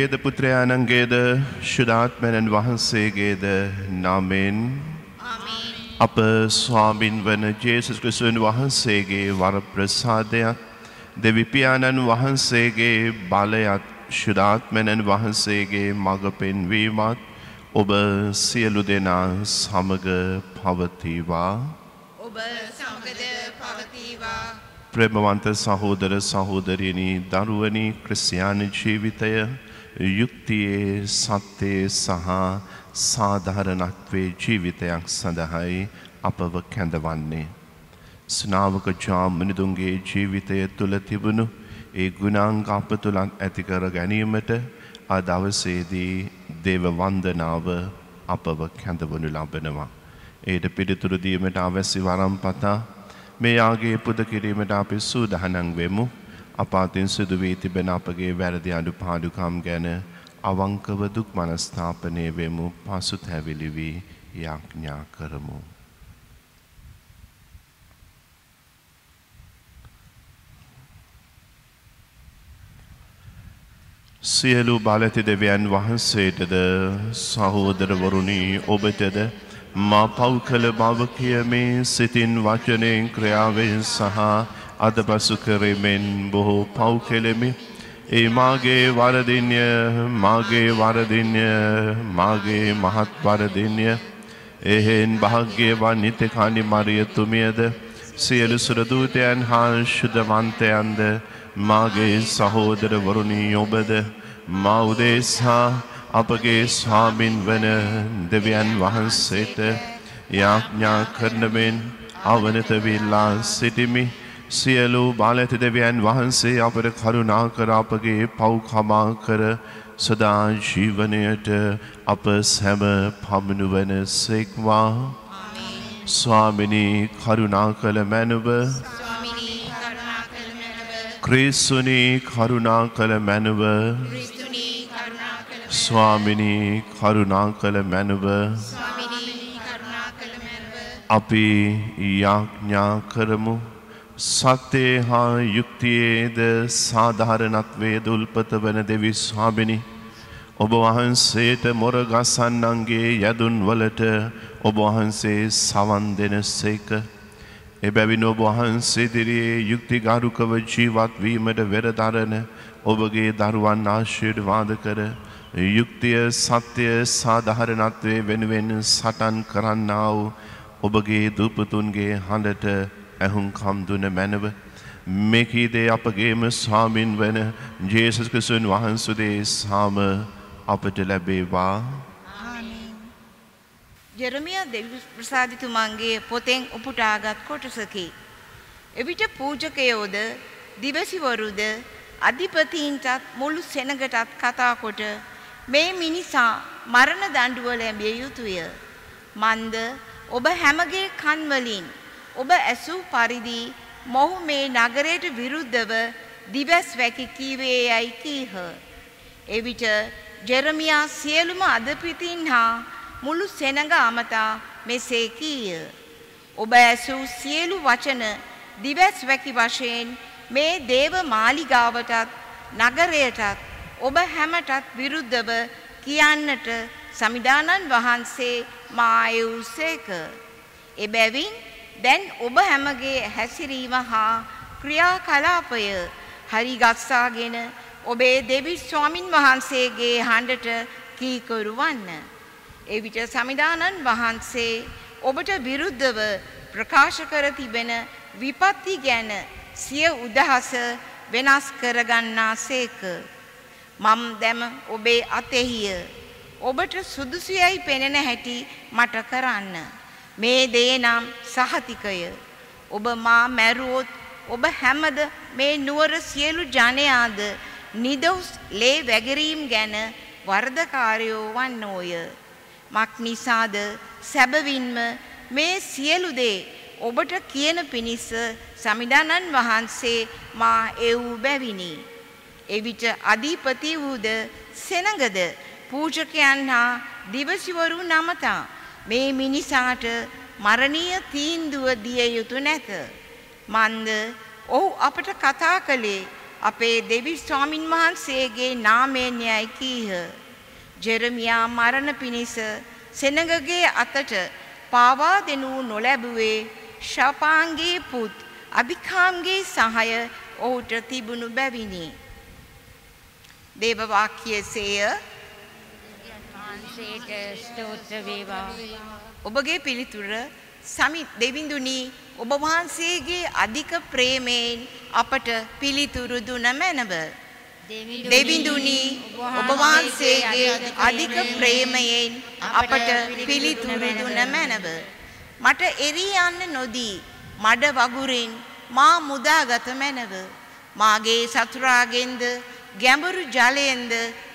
යනන්ගේද පුත්‍රයානන්ගේද ශුදාත්මනන් වහන්සේගේද නාමෙන්. අප ස්වාමින් වන ජේසුස් ක්‍රිස්තුන් වහන්සේගේ වරප්‍රසාදයක් දෙවිපියාණන් වහන්සේගේ බලයත් ශුදාත්මනන් වහන්සේගේ මඟ පෙන්වීමත් ඔබ සියලු දෙනා සමග පවතිවා. ඔබ සමගද පවතිවා. ප්‍රේමවන්ත සහෝදර සහෝදරියනි දරුවනි ක්‍රිස්තියානි ජීවිතය යුක්තියේ සත්‍යයේ සහ සාධාරණත්වයේ ජීවිතයක් සඳහායි අපව කැඳවන්නේ. ස්නාවක ජාමනිදුන්ගේ ජීවිතය තුළ තිබුණු ඒ ගුණාංග අප තුළත් ඇතිකර ගැනීමට අදවසේදී දේව වන්දනාව අපව කැඳවනු ලබනවා. ඒට පිළිතුරදීමට අවැසි වරම් පතා මේ යාගේ පුද කිරීමට අපි සූදහනං වෙමු. අපාතින් සිදුවී තිබෙන අපගේ වැරදි අඩු පාඩුකම් ගැන අවංකව දුක් මනස්ථාපනය වෙමු පසුත් හැවිලිවී යාඥා කරමු. සියලු බලති දෙවියන් වහන්සේටද සහෝදරවරුණී ඔබටද මා පව් කළ බව කියමේ සිතින් වචනයෙන් ක්‍රියාවෙන් සහ අදපසු කරෙමෙන් බොහෝ පව් කෙළෙමි. ඒ මාගේ වරදින්ය මාගේ වරදින්ය මාගේ මහත් වරදින්ය එහෙන් භාග්‍යවන් නිතකානි මරියතුමියද සියලු සුරදූතයන් හා ශුද්ධවන්තයන්ද මාගේ සහෝදරවරුණී ඔබද මා උදෙසා අපගේ ස්වාමින් වන දෙවියන් වහන්සේට යාඥා කරනමෙන් අවනතවිල්ලා සිටිමි සියලු බාලඇති දෙවියන් වහන්සේ අපට කරුණා කර අපගේ පව්කමා කර සදා ජීවනයට අප සැම පමණුවන සෙක්වා. ස්වාමිනී කරුණා කළ මැනුව. ස්වාමිනී කරුණා කළ මැනව ක්‍රීස්සුනී කරුණා කළ මැනුව ක්‍රිස්තුනී කරුණා කළ ස්වාමිනී කරුණා කළ මැනුව. ස්වාමිනී කරුණා කළ මැනව. අපි යාඥා කරමු. සත්‍යයේ හා යුක්තියේද සාධාරණත්වයේ දුල්පත වන දෙවි ස්වාමිනි ඔබ වහන්සේට මොරගසන්නන්ගේ යදුන් වලට ඔබ වහන්සේ සවන් දෙන සේක. එබැවින් ඔබ වහන්සේදිරියේ යුක්ති ගරුකව ජීවත්වීමට වෙරදරන ඔබගේ දරුවන් ආශීර්වාද කර යුක්තිය සත්‍යය සාධාරණත්වය වෙනුවෙන් සටන් කරන්නා වූ ඔබගේ දූපතුන්ගේ හඬට ඇහුම්කම් දුන මැනව මෙකීදේ අපගේම ස්වාමින් වන ජේසස් ක්‍රිස්තුන් වහන්සේගේ සාම අපට ලැබේවා ජෙරමියා දෙවි ප්‍රසාදිතුමන්ගේ පොතෙන් උපුටාගත් කොටසකි. එවිට පූජකයෝද දිවසිවරුද අධිපතීන්ටත් මුළු සෙනගටත් කතා කොට මේ මිනිසා මරණ දඬුව ලැබිය යුතුය. මන්ද ඔබ හැමගේ කන්වලින් ඔබ ඇසූ පරිදි මොහු මේ නගරයට විරුද්ධව දිවස් වැකි කීවේ යයි කීහ. එවිට ජෙරමියා සියලුම අදපිතින් හා මුළු සෙනඟ අමතා මෙසේ කීය. ඔබ ඇසූ සියලු වචන දිවැස් වැකි වශයෙන් මේ දේව මාලිගාවටත් නගරයටත් ඔබ හැමටත් විරුද්ධව කියන්නට සමිධානන් වහන්සේ මායවුසේක. එබැවින් දැන් ඔබ හැමගේ හැසිරීම හා ක්‍රියා කලාපය හරිගස්සාගෙන ඔබේ දෙවි ස්වාමින් වහන්සේගේ හඬට කීකරුවන්න. එවිට සමිධානන් වහන්සේ ඔබට විරුද්ධව ප්‍රකාශ කර තිබෙන විපත්ති ගැන සිය උදහස වෙනස් කරගන්නා සේක. මම් දැම ඔබේ අතෙහිය. ඔබට සුදුසුයයි පෙනෙන හැටි මට කරන්න. මේ දේ නම් සහතිකය. ඔබ මා මැරුවොත් ඔබ හැමද මේ නුවර සියලු ජනයාද නිදොස් ලේ වැගරීම් ගැන වර්ධකාරයෝ වන්නෝය. මක් නිසාද සැබවින්ම මේ සියලු දේ ඔබට කියන පිණිස සමිධානන් වහන්සේ මා එවූ බැවිනි. එවිට අධීපති වූද සෙනඟද පූජකයන් හා දිවසිවරු නමතා මේ මිනිසාට මරණීය තීන්දුව දිය යුතු නැත. මන්ද ඔහු අපට කතා කළේ අපේ දෙවි ස්වාමින් වහන්සේගේ නාමයෙන් යයි කීහ. ජෙරමියා මරණ පිණිස සෙනගගේ අතට පාවා දෙනු නොලැබුවේ ශපාන්ගේ පුත් අභිකාම්ගේ සහය ඔහුට තිබුණු බැවිනි. දේව වාක්‍යයේසේය වහන්සේට ස්තෝත්‍ර වේවා. ඔබගේ පිළිතුර සමි දෙවිඳුනි ඔබ වහන්සේගේ අධික ප්‍රේමයෙන් අපට පිළිතුරු දුන මැනව. දෙවිඳුනි ඔබ වහන්සේගේ අධික ප්‍රේමයෙන් අපට පිළිතුරු දුන මැනව. මට එරී යන්න නොදී මඩ වගුරින් මා මුදාගත මැනව. මාගේ සතුරාගෙන්ද ගැඹුරු ජලයෙන්ද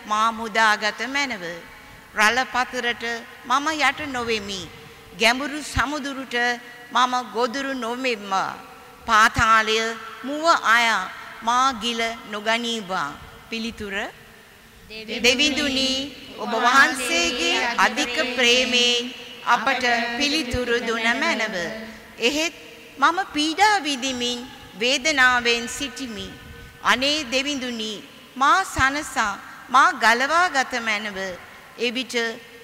මා මුදාගත මැනව. රළ පතරට මම යට නොවෙමි. ගැඹුරු සමුදුරුට මම ගොදුරු නොවෙම්ම. පාතාලය මුව අය මා ගිල නොගනීවා. පිළිතුර දෙවිඳුනි ඔබ වහන්සේගේ අධික ප්‍රේමයෙන් අපට පිළිතුරු දුන මැනව. එහෙත් මම පීඩා විඳිමින් වේදනාවෙන් සිටිමි. අනේ දෙවිඳුනි මා සනසා මා ගලවා ගත මැනව. එවිට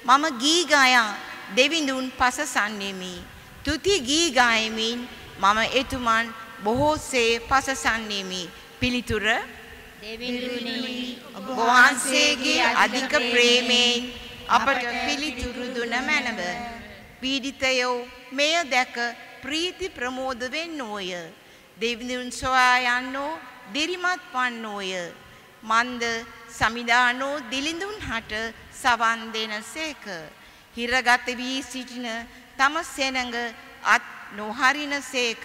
මම ගී ගායා දෙවිඳුන් පසසන්නේමි. තුති ගී ගායමින් මම එතුමන් බොහෝසේ පසසන්නේමි. පිළිතුර දෙවිඳුනි ඔබ වහන්සේගේ අධික ප්‍රේමයෙන් අපට පිළිතුරු දුන මැනව. පීඩිතයෝ මෙය දැක ප්‍රීති ප්‍රමෝද වෙන්නෝය. දෙවිඳුන් සොයා යන්නෝ දිරිමත් වන්නෝය. මන්ද සමිධානෝ දිලිඳුන් හට සවන් දෙන සේක. හිරගත වී සිටින තම සෙනඟ අත් නොහරින සේක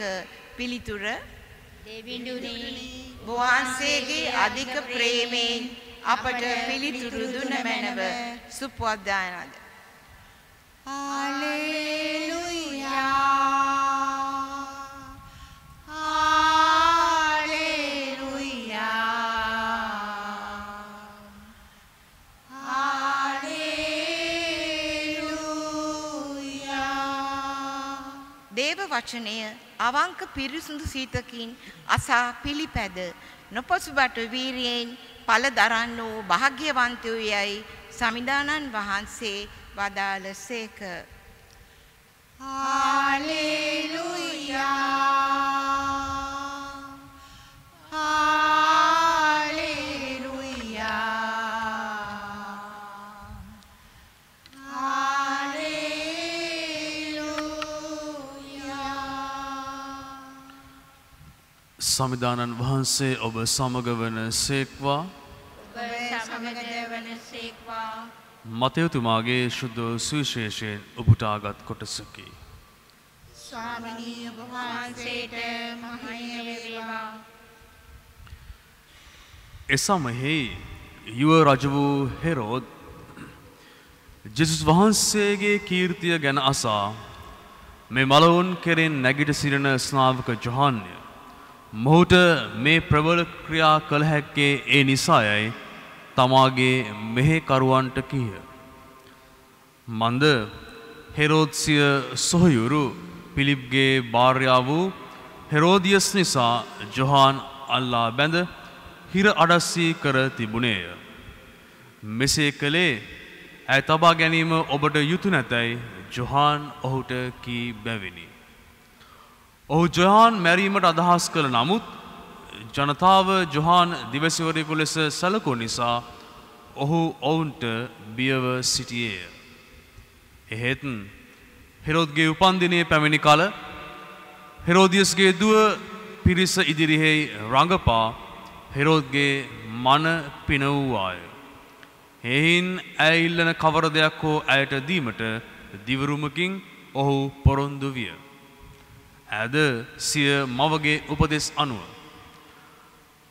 පිළිතුර දෙවිඳුනි වහන්සේගේ අධික ප්‍රේමයෙන් අපට පිළිතුරු දුන මැනව සුපවද්දායනද. දේව වචනය අවංක පිරිසුදු සීතකින් අසා පිළිපැද නොපසුබට වීරියෙන් පල දරන්න වූ භාග්‍යවන්තයෝ යයි සමිධානන් වහන්සේ වදාළ සේක. සමිධානන් වහන්සේ ඔබ සමග වන සේක්වා මතයතුමාගේ ශුද්ධ සුවිශේෂයෙන් උපුටාගත් කොටසකි. ස්වාමිනී ඔබ වහන්සේට මහිම වේවා. එසමයෙහි යුව රජ වූ හෙරෝද් ජෙසුස් වහන්සේගේ කීර්තිය ගැන අසා මේ මලවුන් කෙරෙන් නැගිට සිරෙන ස්නාවක ජොහන්ය. මොහුට මේ ප්‍රබල ක්‍රියා කළ හැක්කේ ඒ නිසායයි තමාගේ මෙහෙකරුවන්ට කීය. මන්ද හෙරෝත්සිය සොහයුරු පිලිප්ගේ භාර්යා වූ හෙරෝදියස් නිසා ජොහාන් අල්ලා බැඳ හිර අඩස්සී කර තිබුණේය. මෙසේ කළේ ඇය තබා ගැනීම ඔබට යුතු නැතැයි ජොහාන් ඔහුට කී බැවිනි. ඔහු ජොහාන් මැරීමට අදහස් කළ නමුත් ජනතාව ජොහාන් දිවසිවරයෙකු ලෙස සැලකු නිසා ඔහු ඔවුන්ට බියව සිටියේය. එහෙත් හෙරෝද්ගේ උපන්දිනය පැමිණි කල හෙරෝදියස්ගේ දුව පිරිස ඉදිරිහෙයි රඟපා හෙරෝද්ගේ මන පිනවූවාය. එහින් ඇයිල්ලන කවර දෙයක් හෝ ඇයට දීමට දිවරුමකින් ඔහු පොරොන්දු විය. ඇද සිය මවගේ උපදෙස් අනුව.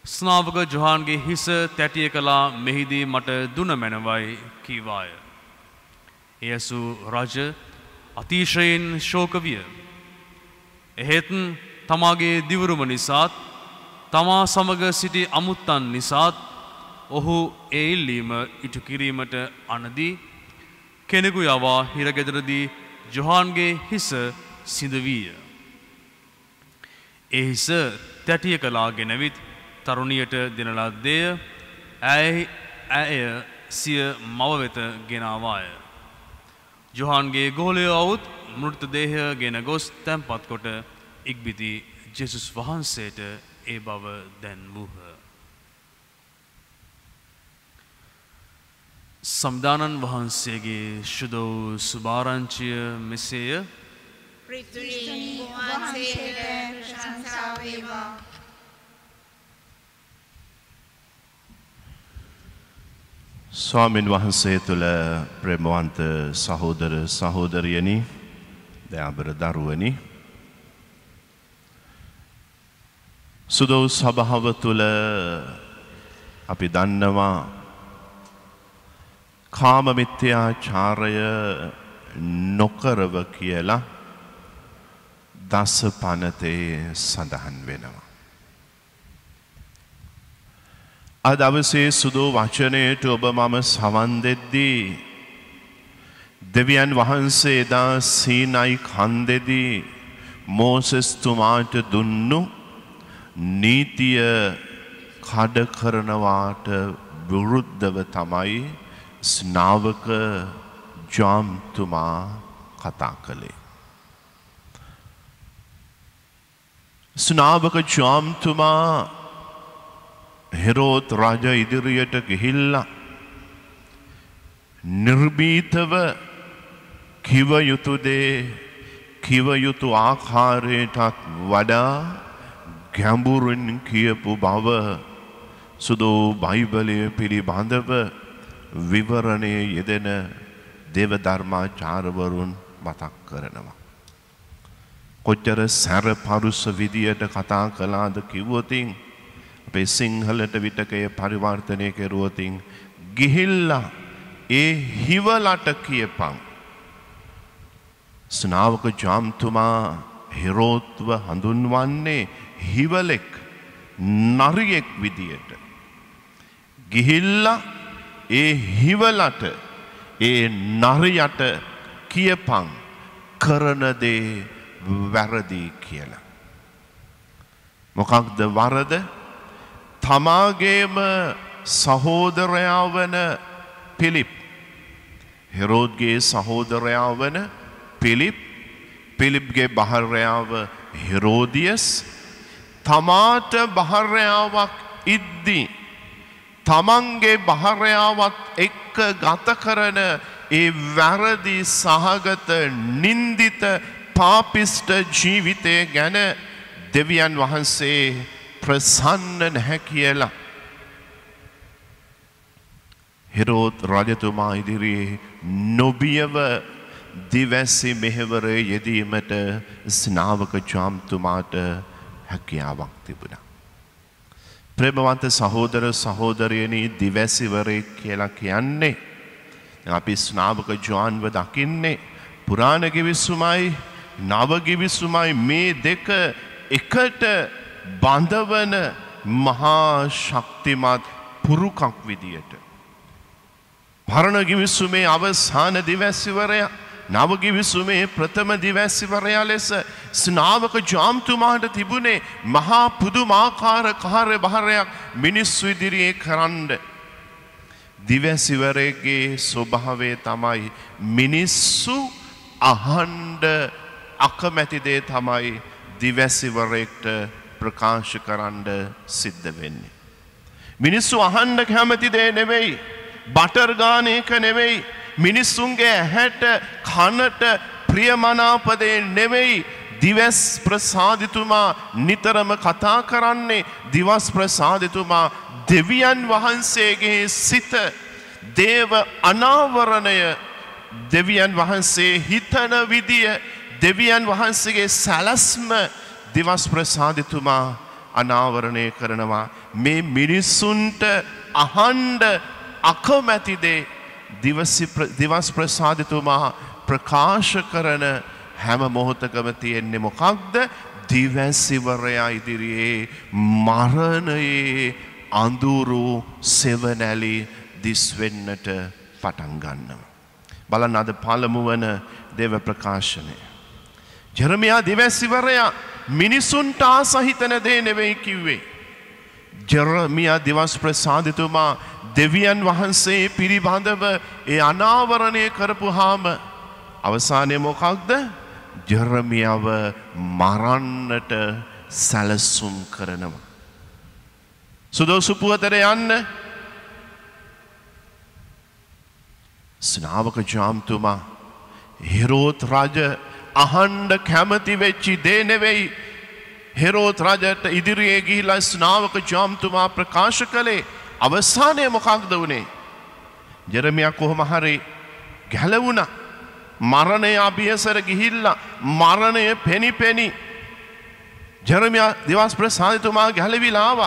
ස්නාවක ජොහන්ගේ හිස තැටිය කලා මෙහිදී මට දුන මැනවයි කීවාය. එයසු රජ අතිශයෙන් ශෝක විය. එහෙත් තමාගේ දිවරුම නිසාත් තමා සමග සිටි අමුත්තන් නිසාත් ඔහු ඒ ඉල්ලීම ඉටු කිරීමට අනදී කෙනෙකු යවා හිරගෙදරදී ජොහන්ගේ හිස සිදවීය. ඒ හිස තැටිය කලා ගෙනවිත් තරුණියට දෙන ලද්දේ ඇයි ඇය සිය මව වෙත ගෙනාවාය. ජොහන්ගේ ගෝලය අවුත් මෘත දේහය ගෙන ගොස් තැන්පත් කොට ඉක්බිති ජෙසුස් වහන්සේට ඒ බව දැන් වූහ. සම්දානන් වහන්සේගේ ශුදෝ සුභාරංචිය මෙසේය ක්‍රිස්තුනි වහන්සේට ප්‍රශංසා වේවා. ස්වාමීන් වහන්සේ තුළ ප්‍රේමවන්ත සහෝදර සහෝදරියනි දයාබර දරුවනි සුදෝ සභාව තුළ අපි දන්නවා කාමමිත්‍යාචාරය නොකරව කියලා දස පනතේ සඳහන් වෙනවා. අද අවසේ සුදු වචනයට ඔබ මම සවන් දෙද්දී දෙවියන් වහන්සේ එදා සීනයි කන්දෙදී මෝසෙස්තුමාට දුන්නු නීතිය කඩ කරනවාට විරුද්ධව තමයි ස්නාවක ජාම්තුමා කතා කළේ. ස්නාවක ජාම්තුමා හෙරෝත් රජ ඉදිරියට ගිහිල්ලා නිර්බීතව කිව යුතුදේ කිව යුතු ආකාරයටත් වඩා ගැඹුරුන් කියපු බව සුදෝ බයිබලය පිළිබඳව විවරණය යෙදෙන දෙවධර්මාචාරවරුන් මතක් කරනවා. කොච්චර සැර පරුස විදියට කතා කලාද කිව්වතින් අපේ සිංහලට විටකය පරිවර්තනය කෙරුවතින් ගිහිල්ලා ඒ හිවලට කියපං. ස්නාවක ජාම්තුමා හිරෝත්ව හඳුන්වන්නේ හිවලෙක් නරියෙක් විදියට. ගිහිල්ල ඒ හිවලට ඒ නරියට කියපං කරනදේ වැරදිී කියලා. මොකක්ද වරද? තමාගේම සහෝදරයා වන පිලිප්. හෙරෝද්ගේ සහෝදරයා වන පිලිප්. පිලිප්ගේ බහරයාව හෙරෝදියස්. තමාට බහරයාවක් ඉද්දී. තමන්ගේ බහරයාවත් එක්ක ගත කරන ඒ වැරදි සහගත නින්දිත පාපිස්ට ජීවිතය ගැන දෙවියන් වහන්සේ ප්‍රසන්න නැහැ කියලා. හෙරෝත් රජතුමා ඉදිරියේ නොබියව දිවැස්සි මෙහෙවර යෙදීමට ස්නාවක ජාම්තුමාට හැකියාවක් තිබුණ. ප්‍රේමවන්ත සහෝදර සහෝදරයනී දිවැසිවරයෙක් කියලා කියන්නේ. අපි ස්නාවක ජාන්ව දකින්නේ පුරාණගිවිස්සුමයි නවගිවිස්සුමයි මේ දෙක එකට බඳවන මහා ශක්තිමත් පුරුකක් විදියට. පරණ ගිවිස්සුමේ අවසාන දිවැස්සිවරයා නවගිවිසුමේ ප්‍රථම දිවැස්සිවරයා ලෙස ස්නාවක ජාම්තුමාට තිබුණේ මහා පුදුමාකාර කාර්ය භාරයක් මිනිස්සු ඉදිරියේ කරන්ඩ. දිවැසිවරයගේ ස්වභාවය තමයි මිනිස්සු අහන්ඩ අකමැතිදේ තමයි දිවැසිවරෙක්ට ප්‍රකාශ කරන්න සිද්ධ වෙන්නේ. මිනිස්සු අහන්ඩ කැමතිදේ නෙවෙයි බටර්ගානයක නෙවෙයි මිනිස්සුන්ගේ ඇහැට කනට ප්‍රියමනාපදේ නෙවෙයි දිවස් ප්‍රසාධිතුමා නිතරම කතා කරන්නේ දිවස් ප්‍රසාධිතුමා දෙවියන් වහන්සේගේ සිත දේව අනාවරණය දෙවියන් වහන්සේ හිතන විදිය දෙවියන් වහන්සේගේ සැලස්ම දිවස් ප්‍රසාධිතුමා අනාවරණය කරනවා මේ මිනිස්සුන්ට අහන්ඩ අකමැතිදේ දිවස් ප්‍රසාධිතුමා ප්‍රකාශ කරන හැම මොහොතකම තියෙන්නේ මොකක්ද දිවැසිවරයා ඉදිරියේ මරණයේ අඳුරු සෙවනැලි දිස්වෙන්නට පටන්ගන්නව. බලන් අද පළමුුවන දෙව ප්‍රකාශනය. ජරමයා දිවැසිවරයා මිනිසුන්ට ආසහිතන දේ නෙවෙයි කිව්වේ. ජෙරමියා දිවස් ප්‍රසාධතුමා දෙවියන් වහන්සේ පිළිබඳව ඒ අනාවරණය කරපු හාම අවසානය මොකක්ද ජෙරමියාව මරන්නට සැලසුම් කරනවා. සුදෝසුපුවතර යන්න ස්නාවක ජාම්තුමා හිරෝත් රජ අහන්ඩ කැමති වෙච්චි දේ නෙවෙයි. හෙරෝත් රජට ඉදිරියේ ගිහිලා ස්නාවක ජාම්තුමා ප්‍රකාශ කළේ අවසානය මොකක්ද වනේ. ජෙරමියක් කොහොම හරි ගැලවුණ. මරණය අභියසර ගිහිල්ල මරණය පෙනි පෙනි. ජරමය දෙවස් ප්‍රසාධතුමා ගැලවිලාව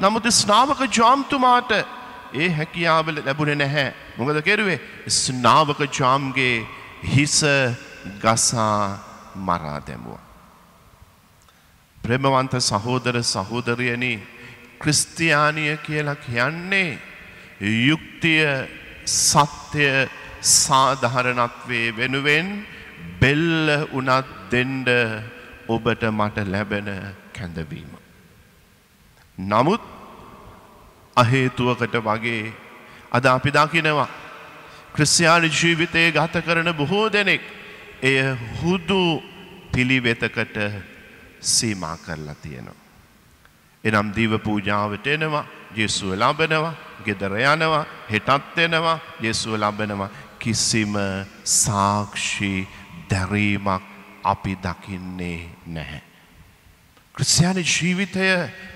නමුත් ස්නාවක ජාම්තුමාට ඒ හැකියාවල ලැබුණ නැහැ. මොකද කෙරුවේ? ස්නාවක ජාම්ගේ හිස ගසා මරා දැමුවා. ප්‍රමවන්ත සහෝදර සහෝදරයනි ක්‍රිස්තියානිය කියලා කියන්නේ යුක්තිය සත්‍යය සාධහරණත්වේ වෙනුවෙන් බෙල්ල උනත් දෙන්ඩ ඔබට මට ලැබෙන කැඳවීම. නමුත් අහේතුවකට වගේ අද අපි දකිනවා ක්‍රිස්්‍යයානි ජීවිතය ගත කරන බොහෝ දෙනෙක් එය හුදු පිළිවෙතකට සීමා කරලා තියෙනවා. එනම් දීව පූජාවට එනවා ජෙසුව ලබනවා ගෙදර යනවා හෙටත් එනවා ජෙසුව ලබනවා කිසිම සාක්ෂි දැරීමක් අපි දකින්නේ නැහැ. ක්‍රස්යාන ජීවිතය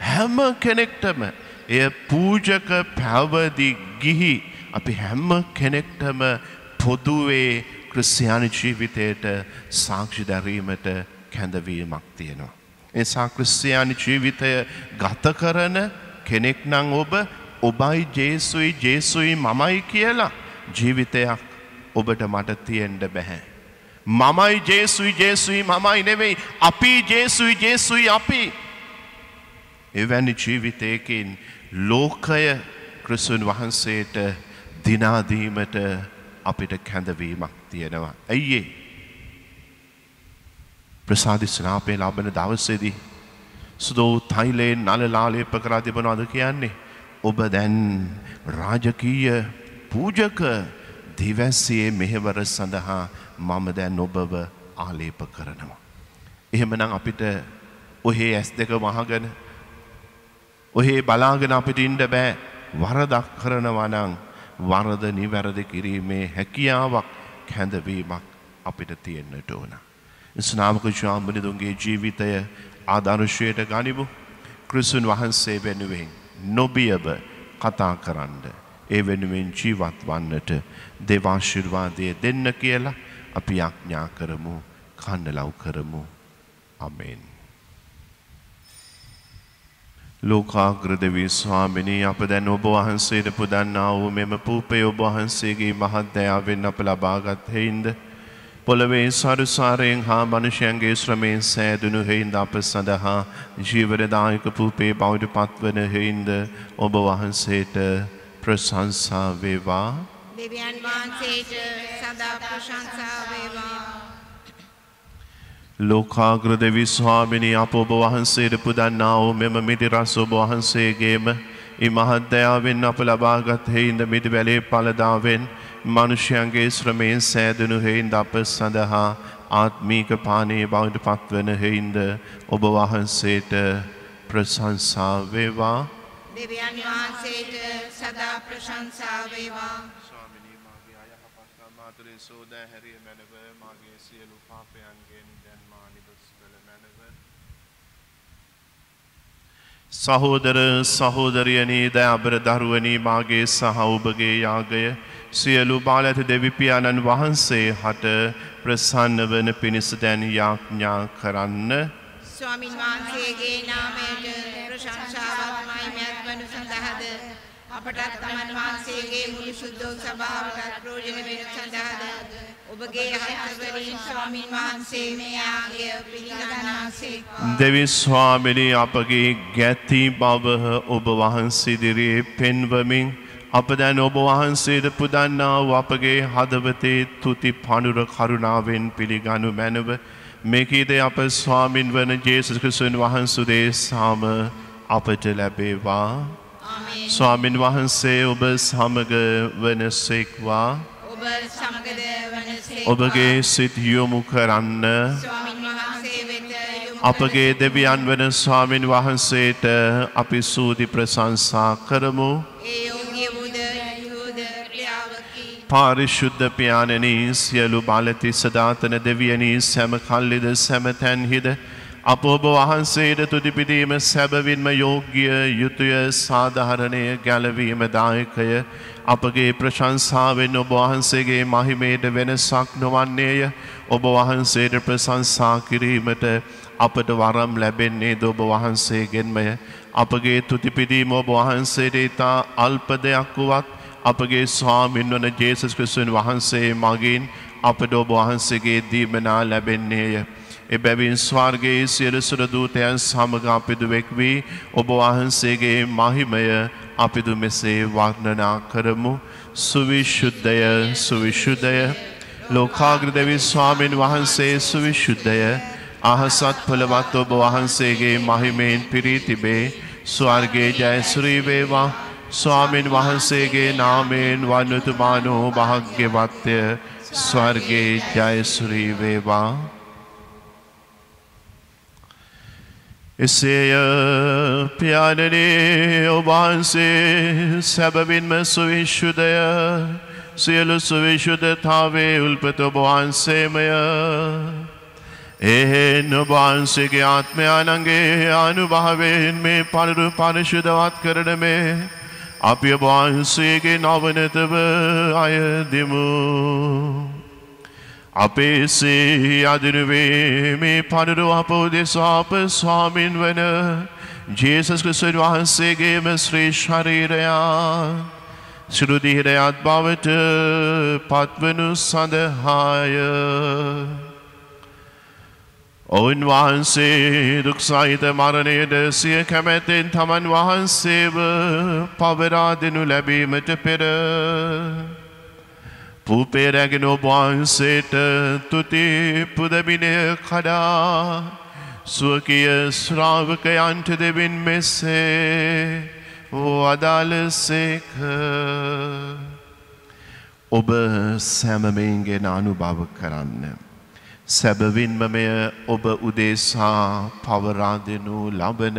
හැම කෙනෙක්ටම එය පූජක පැවදි ගිහි අපි හැම කෙනෙක්ටම පොදුවේ ක්‍රස්යාන ජීවිතයට සාක්ෂි දැරීමට කැඳවීමක් තියෙනවා. එසා ක්‍රිස්තියානි ජීවිතය ගත කරන කෙනෙක් නං ඔබ ඔබයි ජේසුයි ජේසුයි මමයි කියලා ජීවිතයක් ඔබට මට තියෙන්ඩ බැහැ. මමයි ජේසුයි ජේසුයි මමයි නෙවෙයි අපි ජේසුයි ජේසුයි අපි එවැනි ජීවිතයකින් ලෝකය ක්‍රිසුන් වහන්සේට දිනාදීමට අපිට කැඳවීමක් තියෙනවා. ඇයිඒ ප්‍රසාධි ස්නාපය ලබන දවස්සේදී. සුදෝ තයිලයෙන් නලලාලේප කරා තිබනවාද කියන්නේ. ඔබ දැන් රාජකීය පූජක දිවැස්සේ මෙහෙවර සඳහා මම දැන් ඔබව ආලේප කරනවා. එහෙමනම් අපිට ඔහේ ඇස් දෙක වහගෙන ඔහේ බලාගෙන අපිට ඉන්ඩ බෑ වරදක් කරනවනං වරද නිවැරදි කිරීමේ හැකියාවක් කැඳවීමක් අපිට තියෙන්න්නට ඕනා. ස්නාමක ශාම්බනිදුන්ගේ ජීවිතය ආධනුෂයට ගනිමු ක්‍රිසුන් වහන්සේ වෙනුවෙන් නොබියබ කතා කරන්න. ඒ වෙනුවෙන් ජීවත් වන්නට දෙවාශිර්වාදය දෙන්න කියලා අපි යඥා කරමු කන්නලව් කරමු අමෙන්. ලෝකාග්‍රදවී ස්වාමිනී අප දැන් ඔබ වහන්සේට පුදන්නා වූ මෙම පූපය ඔබ වහන්සේගේ මහත්දයාවෙන් අප ලබාගත් හෙයින්ද? පොළවේ සරුසාරයෙන් හා මනුෂයන්ගේ ශ්‍රමයෙන් සෑදුණු හෙයින්ද අප සඳහා ජීවරදායක පූපේ බෞඩ පත්වන හෙයින්ද ඔබ වහන්සේට ප්‍රශංසා වේවා. දෙවියන් වහන්සේට සදා ප්‍රශංසා වේවා. ලෝකාග්‍රද විස්වාමිනි අප ඔබ වහන්සේට පුදන්නා වූ මෙම මිදිරස් ඔබ වහන්සේගේම. ඉමහද්දයාවෙන් අප ලබාගත් හෙයින්ද මිදි වැලේ පලදාවෙන් මනුෂ්‍යයන්ගේ ශ්‍රමයෙන් සෑදනු හෙයින්ද අප සඳහා ආත්මීක පානයේ බවට පත්වන හෙයින්ද ඔබ වහන්සේට ප්‍රශංසා වේවා. දෙවියන් වහන්සේට සදා ප්‍රශංසා වේවා. ස්වාමිනී මාගේ අයහපත්කම් මාතුරින් සෝදෑ හැරිය මැනව මාගේ සියලු පාපයන්ගෙන් දැන් මා නිදොස් කළ මැනව සහෝදර සහෝදරියනී දෑබර දරුවනී මාගේ සහ ඔබගේ යාගය. සියලු බාලඇති දෙවිපියාණන් වහන්සේ හට ප්‍රසන්න වන පිණිස දැන් යාඥා කරන්න. ස්වාමින් වහන්සේගේ නාමයට ප්‍රශංසාවත් මහිමයත් වනු සඳහාද. අපටත් තමන් වහන්සේගේ මුළු සුද්ධෝ සභාවටත් ප්‍රෝජන වෙන සඳහාද? ඔබගේ හස්තවලින් ස්වාමින් වහන්සේ මේ ආගය පිළිගන්නාසේක්වා. දෙවි ස්වාමිනී අපගේ ගැති බව ඔබ වහන්සිදිරයේ පෙන්වමින් අප දැන් ඔබ වහන්සේට පුදන්නා වූ අපගේ හදවතේ තුති පණුර කරුණාවෙන් පිළිගනු මැනව. මෙකීද අප ස්වාමින් වන ජේසුස් ක්‍රිස්තුන් වහන්සේගේ සාම අපට ලැබේවා. ස්වාමින් වහන්සේ ඔබ සමග වනසෙක්වා? ඔබගේ සිත් යොමු කරන්න. අපගේ දෙවියන් වන ස්වාමින් වහන්සේට අපි සූදි ප්‍රශංසා කරමු. පාරිශුද්ධ පියාණනී සියලු බලති සදාතන දෙවියනී සැම කල්ලිද සැමතැන්හිද අප ඔබ වහන්සේට තුතිපිදීම සැබවින්ම යෝග්‍ය යුතුය සාධහරණය ගැලවීම දායකය. අපගේ ප්‍රශංසාවෙන් ඔබ වහන්සේගේ මහිමේට වෙනසක් නොවන්නේය. ඔබ වහන්සේට ප්‍රශංසා කිරීමට අපට වරම් ලැබෙන්නේ ද ඔබ වහන්සේගෙන්මය අපගේ තුතිපිදීම ඔබ වහන්සේට ඉතා අල්ප දෙයක් වුවත් අපගේ ස්වාමින් වන ජේසස් ක්‍රිස්තුන් වහන්සේ මගින් අපට ඔබ වහන්සේගේ දීමනා ලැබෙන්නේය. එබැවින් ස්වාර්ගයේ සියලුසුර දූතයන් සමග අපිදුවෙක් වී ඔබ වහන්සේගේ මහිමය අපිදු මෙසේ වර්ණනා කරමු. සුවිශුද්ධය සුවිශුද්ධය ලෝකාග්‍රදවි ස්වාමීන් වහන්සේ සුවිශුද්ධය අහසත් පොළවත් ඔබ වහන්සේගේ මහිමයෙන් පිරී තිබේ. ස්වර්ගේ ජයසුරී වේවා. ස්වාමීන් වහන්සේගේ නාමයෙන් වන්නතුමානෝ භාග්‍යවත්ය. ස්වර්ගේ ජයසුරී වේවා එසේය පියාණනේ ඔබහන්සේ සැබවින්ම සුවිශුදය සියලු සුවිශුද්ධතාවේ උල්පත ඔබවහන්සේමය එහෙන් ඔබහන්සේගේ ආත්මයානන්ගේ අනුභාවයෙන් මේ පණුරු පරිශුදවත් කරන මේ අපි ඔබහන්සේගේ නවනතව අයදිමු අපේ සේ අදිනුවේ මේ පණුරු අප උදෙසාප ස්වාමින් වන ජේසස් ක්‍රිස්තුන් වහන්සේගේම ශ්‍රී ශරීරයා. ශුරුදිහිරයත් බවට පත්වනු සඳහාය. ඔවුන් වහන්සේ දුක්සහිත මරණයද සිය කැමැත්තෙන් තමන් වහන්සේව පවරා දෙනු ලැබීමට පෙර පූපේරැගෙන ඔබවහන්සේට තුති පුදබිනය කඩා සුවකිය ශ්‍රාවකයන්ට දෙවින් මෙස්සේ වදාලසේක ඔබ සැමමයින්ගෙන අනුභව කරන්න. සැබවින්ම මෙය ඔබ උදෙසා පවරා දෙනු ලබන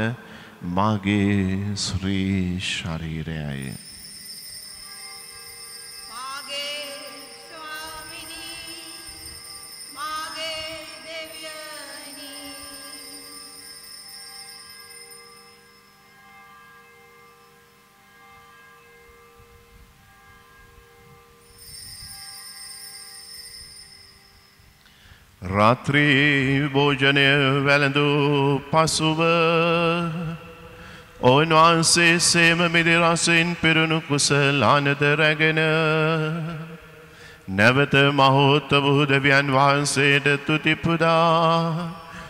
මගේ ශ්‍රී ශරීරයයි. රාත්‍රී භෝජනය වැළඳු පසුව ඔවන්වහන්සේ සේම මිදිරසින් පිරුණු කුසලානද රැගෙන නැවත මහෝත්ත බුදවියන් වහන්සේට තුතිපුදා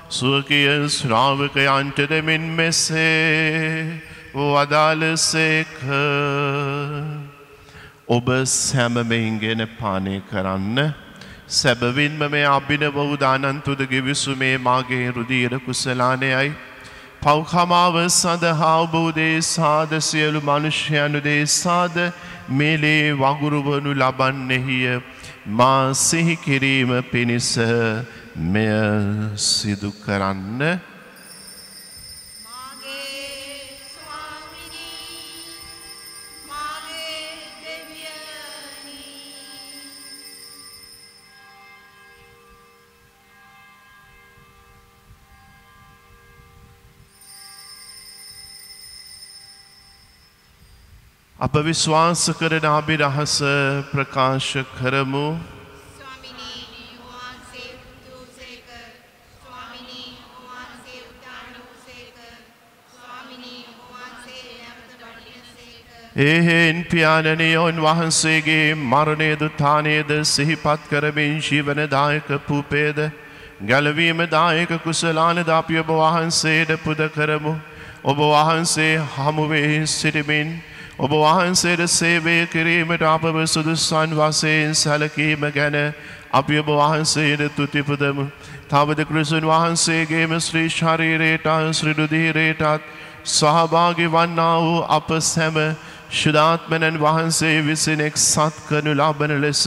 සුවකිය ශ්‍රාවකයන්ට දෙමින් මෙසේ වදාලසේක ඔබ සැමමයින්ගෙන පානය කරන්න සැබවින්ම මේ අභිනව උදානන්තුද ගිවිසුමේ මාගේ රුදීර කුසලානයයි. පෞකමාව සඳහා ඔබෝදේ සාද සියලු මනුෂ්‍යයනුදේ සාද මේලේ වගුරුවනු ලබන්නෙහිය. මා සිහි කිරීම පිණිස මෙය සිදු කරන්න. අප විශ්වාස කරන අභිරහස ප්‍රකාශ කරමු. ඒහෙන් පියාණනයෝන් වහන්සේගේ මරණයද තානයද සිහිපත් කරමින් ජීවනදායක පූපේද ගැලවීම දායක කුසලානද අපි ඔබ වහන්සේට පුද කරමු. ඔබ වහන්සේ හමුවේ සිටිමින් ඔබ වහන්සේට සේවය කිරීමට අපව සුදුස්සන් වසයෙන් සැලකීම ගැන අපි ඔබ වහන්සේට තුතිපුදමු. තවද කෘසුන් වහන්සේගේම ශ්‍රී ශරීරයටත් ශ්‍රඩුදීරයටත් සහභාගි වන්නා වූ අප සැම ශුදාත්මනන් වහන්සේ විසින් එක් සත් කරනු ලබන ලෙස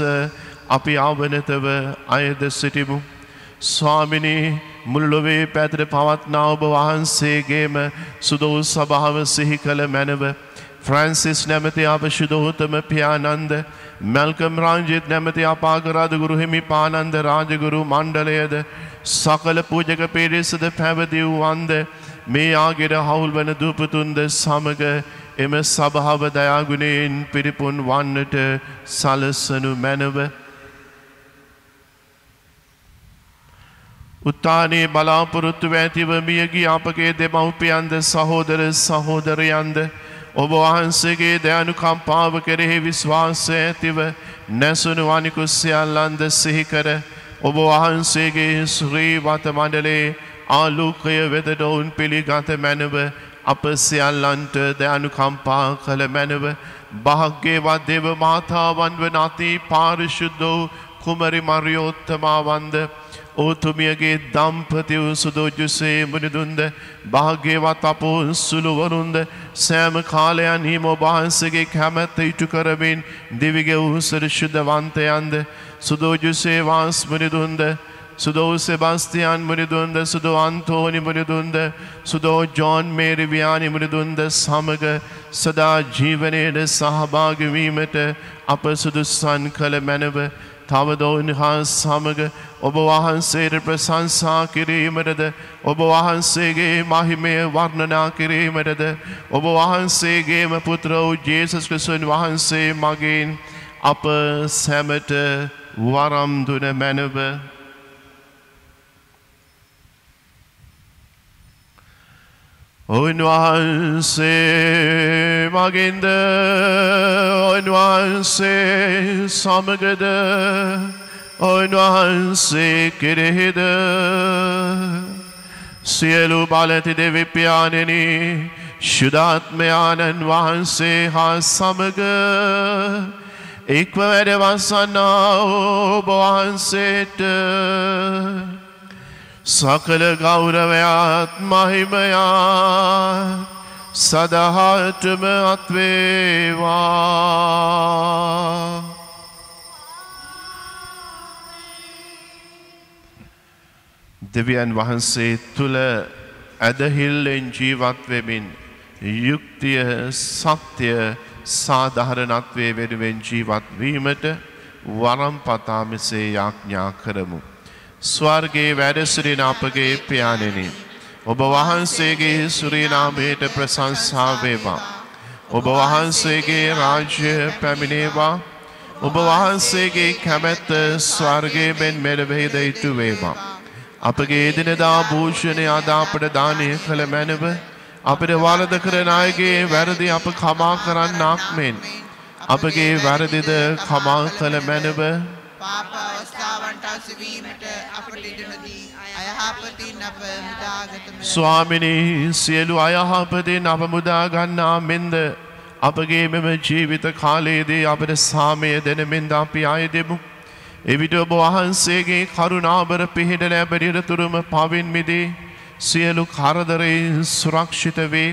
අපි ආවනතව අයද සිටිමු. ස්වාමිනී මුල්ලොවේ පැතර පවත්නා ඔබ වහන්සේගේම සුදෝ සභාව සිහි කළ මැනව. ෆ්‍රන්සිස් නැමති අප ශුදෝතම පියානන්ද මැල්කම් රාංජිත් නැමති අපාගරාධ ගුරුහිමි පානන්ද රාජගුරු මණ්ඩලයද සකල පූජක පිරිසද පැවති වූවන්ද මේ ආගෙට හවුල් වන දූපතුන්ද සමග එම සභාව දයාගුණයෙන් පිරිපුන් වන්නට සලසනු මැනව. උත්තානයේ බලාපොරොත්තු ඇතිව මියගී අපගේ දෙමව්පියන්ද සහෝදර සහෝදරයන්ද ඔබ වහන්සේගේ දයනුකම්පාව කෙරෙහි විශ්වාසය ඇතිව නැසුණු අනිකුස්සියල්ලන්ද සිහිකර ඔබ වහන්සේගේ ශ්‍රීවත මණ්ඩලේ ආලෝකය වෙදට ඔවුන් පිළිගත මැනව අප සියල්ලන්ට දයනුකම්පා කළ මැනව භාග්‍යවත් දෙව මාතාවන් වන අති පාරිශුද්ධෝ කුමරි මරියෝත්තමාවන්ද ඕතුමියගේ දම්පති වූ සුදෝජුසේ මුනිදුන්ද භාග්‍යවත් අපෝ සුළුවරුන්ද සෑම කාලයන් හිම ඔබහන්සගේ කැමැත්ත ඉටු කරමින් දිවිග වූසර ශුද්ධවන්තයන්ද සුදෝජුසේ වාස් මුනිදුන්ද සුදෝ සෙබස්තියන් මුනිදුන්ද සුදෝ අන්තෝනි මුනිදුන්ද සුදෝ ජෝන් මේරි ව්‍යානි මුනිදුන්ද සමග සදා ජීවනයට සහභාගවීමට අප සුදුස්සන් කළ මැනව තවදෝන් හා සමග ඔබ වහන්සේට ප්‍රසංසා කිරීමටද ඔබ වහන්සේගේ මහිමය වර්ණනා කිරීමටද ඔබ වහන්සේගේම පුත්‍ර වූ ජේසස් ක්‍රිස්තුන් වහන්සේ මගින් අප සැමට වරම් දුන මැනව උන්වහන්සේ මගින්ද උන්වහන්සේ සමගද උන්වහන්සේ කෙරෙහිද? සියලු බලති දෙවිප්‍යානනි ශුදාත්මයාණන් වහන්සේ හා සමග එක්ව වැඩවසන්නා ඔබ වහන්සේට සකල ගෞරවයාත් මහිමයා සදහටම අත්වේවා දෙවියන් වහන්සේ තුළ ඇදහිල්ලෙන් ජීවත්වෙමින් යුක්තිය සත්‍යය සාධහරණත්වය වෙනුවෙන් ජීවත්වීමට වරම් පතා මෙසේ යාඥා කරමු. ස්වර්ගේ වැඩසිරින අපගේ පියාණෙනි. ඔබ වහන්සේගේ සුරීනාමයට ප්‍රසංසාාවේවා. ඔබ වහන්සේගේ රාජ්‍ය පැමිණේවා. ඔබ වහන්සේගේ කැමැත්ත ස්වර්ගයමෙන් මෙලවෙහිද ඉටු වේවා. අපගේ දිනදා භූෂණය අදාපට දානය කළ මැනව අපට වලද කරන අයගේ වැරදි අප කමා කරන්නාක් මෙන්. අපගේ වැරදිද කමා කළ මැනව පාප අවස්ථාවන්ට අසවීමට අපට ඉඩනදී අයහපතින් අප මුදාගතම ස්වාමිනී සියලු අයහපතින් අප මුදාගන්නා මෙන්ද අපගේ මෙම ජීවිත කාලයේදී අපට සාමය දෙනමෙන්ද අපි අය දෙමු. එවිට ඔබ වහන්සේගේ කරුණාබර පිහිට ලැබරිරතුරුම පවින් මිදී සියලු කරදරයෙන් සුරක්ෂිත වේ.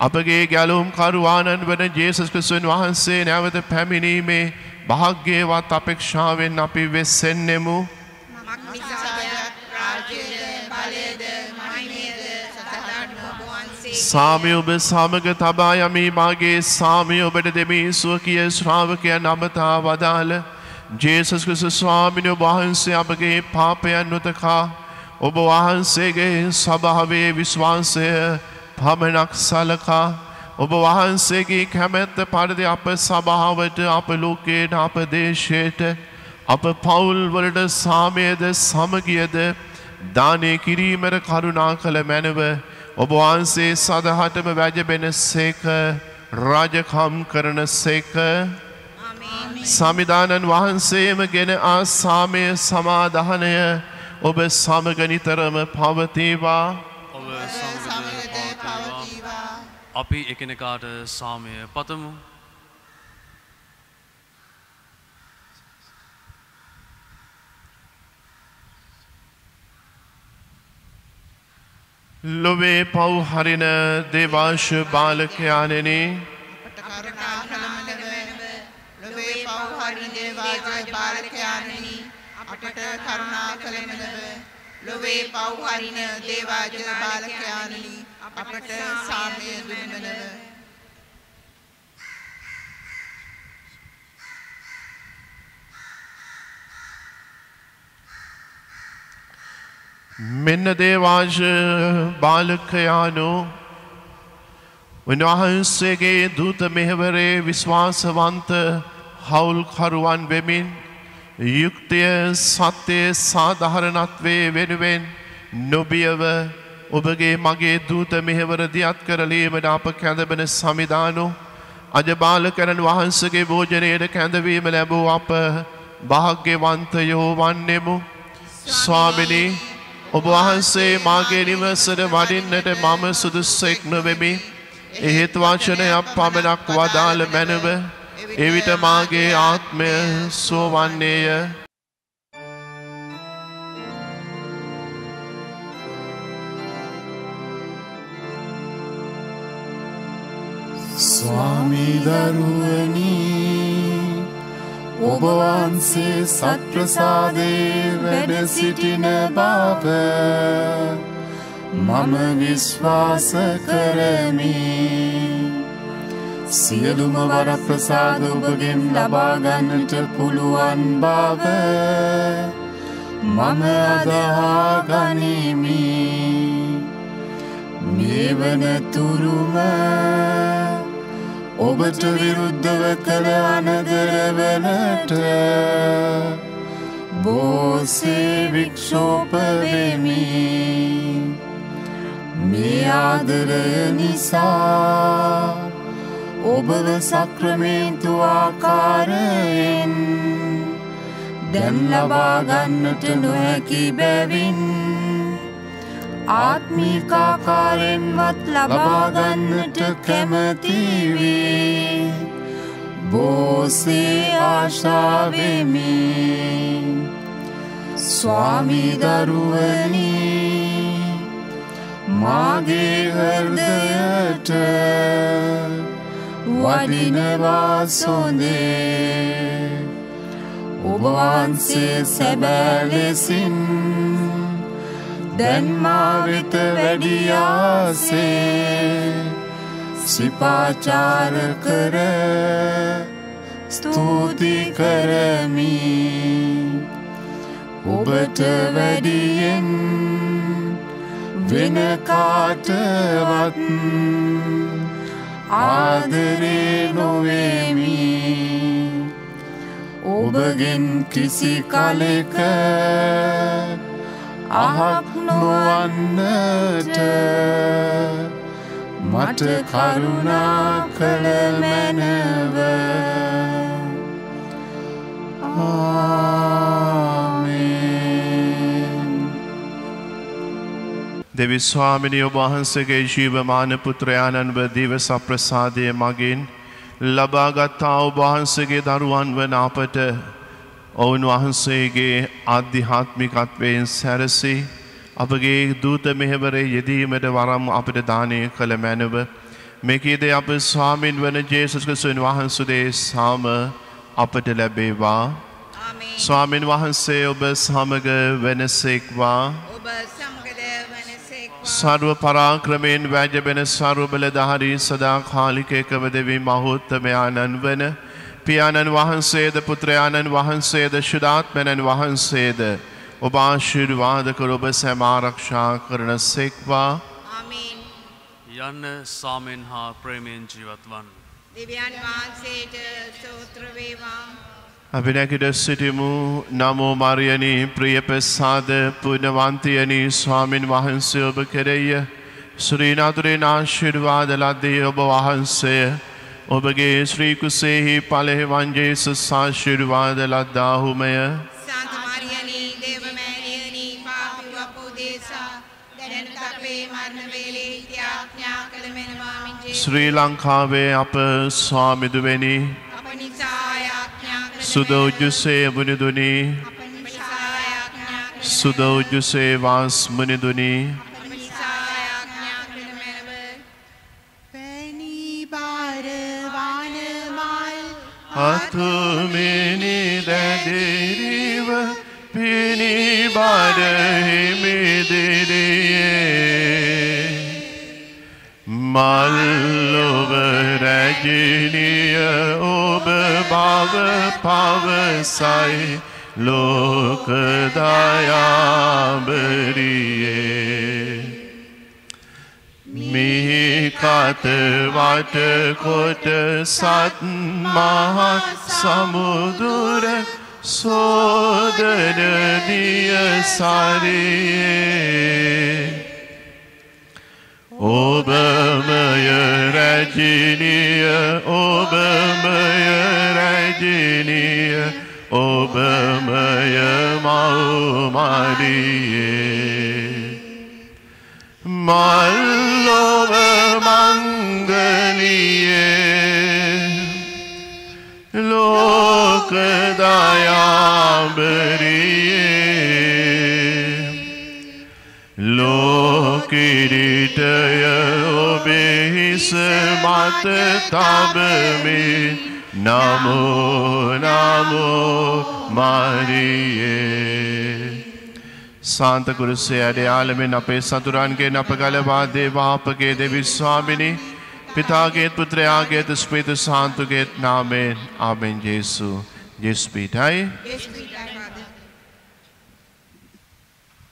අපගේ ගැලුම් කරුවානන් වන ජේසස් ක්‍රිස්තුන් වහන්සේ නැවත පැමිණීමේ භාග්‍යවත් අපේක්ෂාවෙන් අපි වෙස්සෙන්නෙමු. සාමය ඔබ සමග තබා යමී මාගේ සාමය ඔබට දෙමී සුව කිය ශ්‍රාවකයන් අමතා වදාළ. ජේසස් ක්‍රිස්තු ස්වාමිනි වහන්සේ අපගේ පාපයන් නොතකා. ඔබ වහන්සේගේ සභාවේ විශ්වාසය පමණක් සලකා ඔබ වහන්සේගේ කැමැත්ත පරිදි අප සභාවට අප ලෝකයට අප දේශයට අප පවුල්වලට සාමයද සමගියද දානය කිරීමට කරුණා කළ මැනව ඔබ වහන්සේ සදහටම වැජබෙන සේක රාජකම් කරන සේක. සමිධානන් වහන්සේම ගෙන ආ සාමය සමාධානය ඔබ සමගනිතරම පවතිවා. ඔබ සමගද පවතිවා. අපි එකනෙකාට සාමය පතමු. ලොවේ පව් හරින දේවාශ බාලකයානෙන අපට කරුණා කළමන වෙනව ලොවේ ලොවේ පව්හරින දේවාජ බාලකයානනි අපට සාමය දුන්මනව මෙන්න දේවාශ බාලකයානු උන්වහන්සේගේ දූත මෙහෙවරේ විශ්වාසවන්ත හවුල්කරුවන් වෙමින් යුක්තිය සත්‍යය සාධහරණත්වේ වෙනුවෙන් නොබියව ඔබගේ මගේ දූත මෙහෙවර දියත් කරලීමට අප කැඳබෙන සමිධානු අජබාල කරන වහන්සගේ භෝජනයට කැඳවීම ලැබූ අප භාග්‍යවන්තයෝ වන්නෙමු ස්වාමිනී ඔබ වහන්සේ මාගේ නිවසට වඩින්නට මම සුදුස්සෙක්ම වෙමි. එහෙත් වචනයක් පමණක් වදාළ මැනව එවිට මාගේ ආත්මය සෝවන්නේය. ස්වාමීදරුවනී ඔබවහන්සේ සත්ප්‍රසාදේ වැඩ සිටින බාප මම විශ්වාස කරමි. සියලුම වරප්‍රසාද ඔබගෙන් ලබාගන්නට පුළුවන් බව මම අදහා ගනිමි. මේ වන තුරුම ඔබට විරුද්ධව කළ අනදරවලට බෝසේ වික්ෂෝපවෙමි. මේ ආදරය නිසා ඔබව සක්‍රමේන්තු ආකාරයෙන් දැන් ලබාගන්නට නොහැකි බැවින් ආත්මීකාකාරෙන්වත් ලබාගන්නට කැමතිවී බෝසේ ආශාවෙමි. ස්වාමිදරුවනී මාගේ හර්දයට වඩිනවා සොඳේ ඔබවහන්සේ සැබෑලෙසින් දැන්මා වෙත වැඩියාසේ සිපාචාර කර ස්තුති කරමි. ඔබට වැඩියෙන් වෙන කාටවත් ආදරේ නොවේමි. ඔබගෙන් කිසි කලෙක අහක් නොවන්නට මට කරුණා කළ මැනව. ආමේන්. දෙවි ස්වාමිනි ඔබ වහන්සේගේ ජීවමාන පුත්‍රයාණන්ව දිව සප්‍රසාදය මගින් ලබාගත්තා ඔබ වහන්සේගේ දරුවන් වන අපට ඔවුන් වහන්සේගේ අධ්‍යාත්මිකත්වයෙන් සැරසි අපගේ දූත මෙහෙවරේ යෙදීමට වරම් අපට දානය කළ මැනව මෙකීද අප ස්වාමින් වන ජේසුස්කසුන් වහන්සුදේ සාම අපට ලැබේවා. ස්වාමින් වහන්සේ ඔබ සමග වෙනසෙක්වා. සර්ව පරාක්‍රමයෙන් වැජබෙන සරුබල දහරී සදා කාලිකයකම දෙවී මහෝත්තමයාණන් වන පියාණන් වහන්සේද පුත්‍රයාණන් වහන්සේද ශුදාත්මනන් වහන්සේද ඔබ ආශිර්වාද කර ඔබ සැමාරක්ෂා කරන සෙක්වා ආමීන්. යන්න සාමෙන් හා ප්‍රේමයෙන් ජීවත්වන්. දෙවියන් වහන්සේට ස්තෝත්‍ර වේවා. අපි නැකිට සිටිමු නමෝ මරියනී ප්‍රියපෙස්සාද පුනවන්තියනී ස්වාමින් වහන්සේ ඔබ කෙරෙය ශ්‍රීනාතුරෙන් ආශිර්වාද ලද්දේ ඔබ වහන්සය ඔබගේ ශ්‍රීකුසේහි පලෙහිවන්ජේසු සාශිර්වාද ලද්දාහුමය. සාන්ත මාරියනී දේවමෑණියනී පාපි අපෝදේසා දැනට අපේ මරණ වේලේ ත්‍යාඥා කළ මෙනවාමින් ජේ ශ්‍රී ලංකාවේ අප ස්වාමිදුවනි. අප නිසා යාඥා කළ සුදෞජුසේ මුනිදුනි අප නිසා යාඥා කළ සුදෞජුසේ වාස් අතුමිනි දැදිරිව පිණිබරහිමිදිරියේ මල්ලොව රැජිනිය ඔබ බව පවසයි ලෝකදයාබරියේ මිකත වටකොට සත් මහා සමුදුර සෝදරදිය සරයේ. ඔබමය රැජිනිය ඔබමය රැජිනිය ඔබමය මවමරියේ මල්ලොව මංගලියේ ලෝකදයාබරියේ ලෝකිරිටය ඔබෙහිස මත තබමේ. නමෝ නමෝ මරියේ. සාන්තකුරුසේ අඩයාලමෙන් අපේ සතුරන්ගේ අප ගලවා දේවාපගේ දෙවිස්වාමිනි පිතාගේත් පුත්‍රයාගේත ස්පීත සාන්තුගේත් නාමෙන් ආමෙන් ජේසු. ජෙස්පීටයි